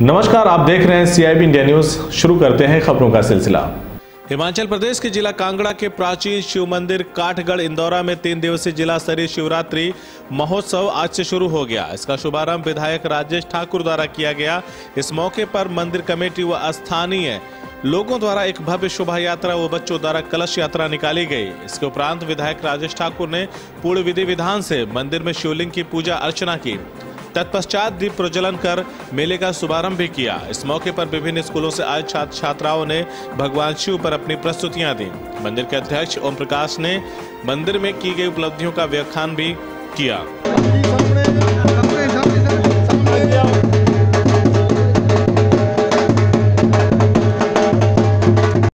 नमस्कार, आप देख रहे हैं सीआईबी इंडिया न्यूज़ शुरू करते हैं खबरों का सिलसिला। हिमाचल प्रदेश के जिला कांगड़ा के प्राचीन शिव मंदिर काठगढ़, इंदौरा में तीन दिवसीय जिला स्तरीय शिवरात्रि महोत्सव आज से शुरू हो गया। इसका शुभारंभ विधायक राजेश ठाकुर द्वारा किया गया। इस मौके पर मंदिर कमेटी व स्थानीय लोगों द्वारा एक भव्य शोभा यात्रा व बच्चों द्वारा कलश यात्रा निकाली गई। इसके उपरांत विधायक राजेश ठाकुर ने पूर्ण विधि विधान से मंदिर में शिवलिंग की पूजा अर्चना की। तत्पश्चात दीप प्रज्वलन कर मेले का शुभारंभ भी किया। इस मौके पर विभिन्न स्कूलों से आए छात्र छात्राओं ने भगवान शिव पर अपनी प्रस्तुतियाँ दी। मंदिर के अध्यक्ष ओम प्रकाश ने मंदिर में की गई उपलब्धियों का व्याख्यान भी किया।